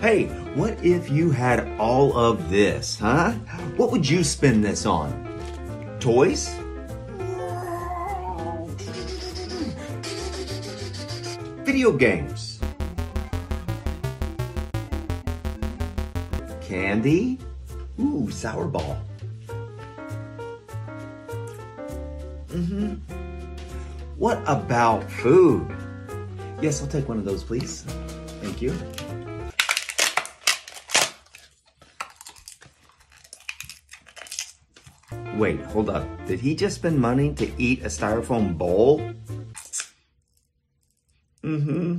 Hey, what if you had all of this, huh? What would you spend this on? Toys? Video games? Candy? Ooh, sour ball. Mm-hmm. What about food? Yes, I'll take one of those, please. Thank you. Wait, hold up. Did he just spend money to eat a styrofoam bowl? Mm-hmm.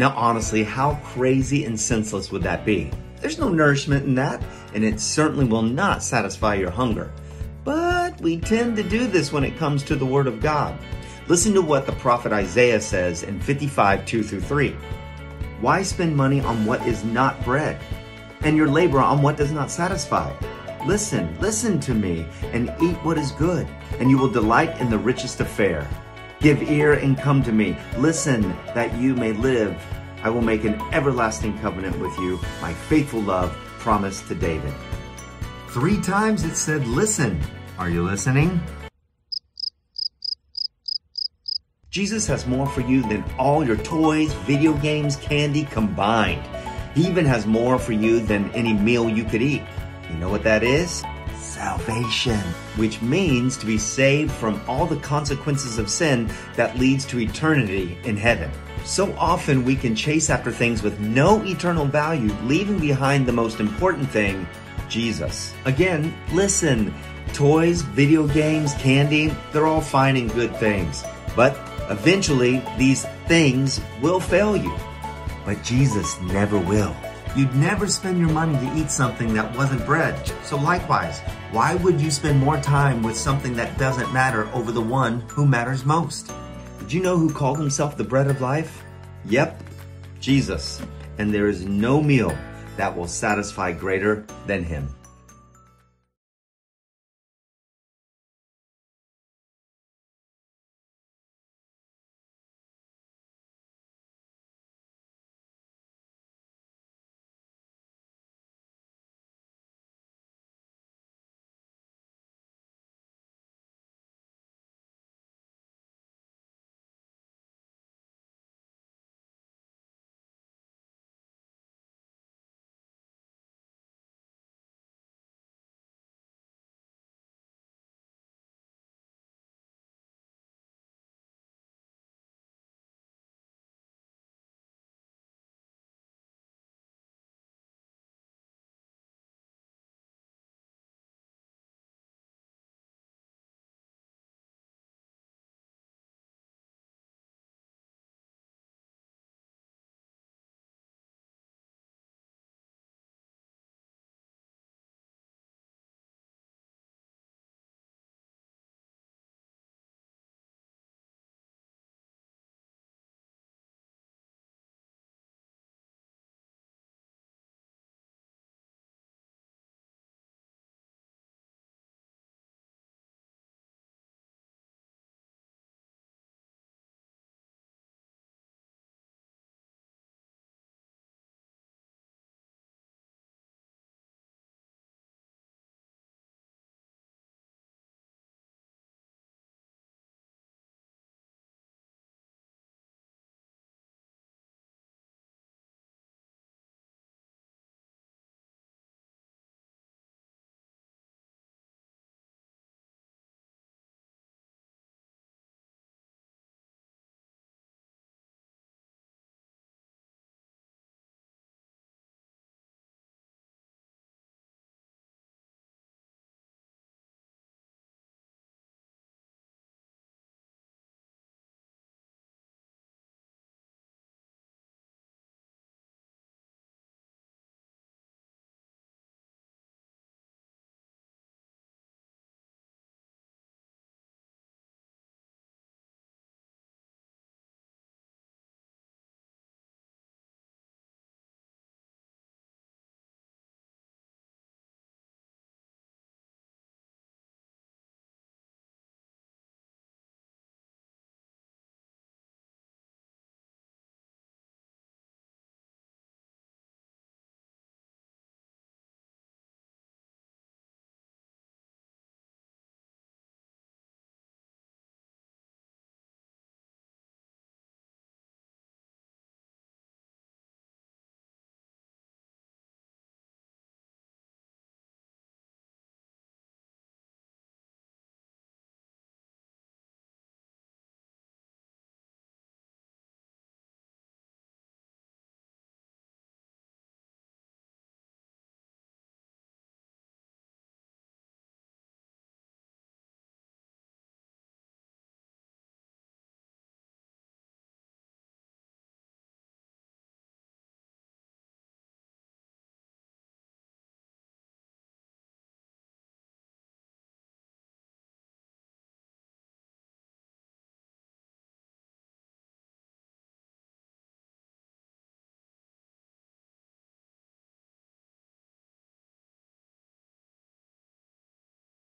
Now, honestly, how crazy and senseless would that be? There's no nourishment in that, and it certainly will not satisfy your hunger. But we tend to do this when it comes to the Word of God. Listen to what the prophet Isaiah says in 55 2 through 3. Why spend money on what is not bread, and your labor on what does not satisfy? Listen, listen to me, and eat what is good, and you will delight in the richest of fare. Give ear and come to me. Listen that you may live. I will make an everlasting covenant with you, my faithful love promised to David. Three times it said, listen. Are you listening? Jesus has more for you than all your toys, video games, candy combined. He even has more for you than any meal you could eat. You know what that is? Salvation, which means to be saved from all the consequences of sin that leads to eternity in heaven. So often we can chase after things with no eternal value, leaving behind the most important thing, Jesus. Again, listen, toys, video games, candy, they're all fine and good things. But eventually, these things will fail you. But Jesus never will. You'd never spend your money to eat something that wasn't bread. So likewise, why would you spend more time with something that doesn't matter over the one who matters most? Did you know who called himself the bread of life? Yep, Jesus. And there is no meal that will satisfy greater than him.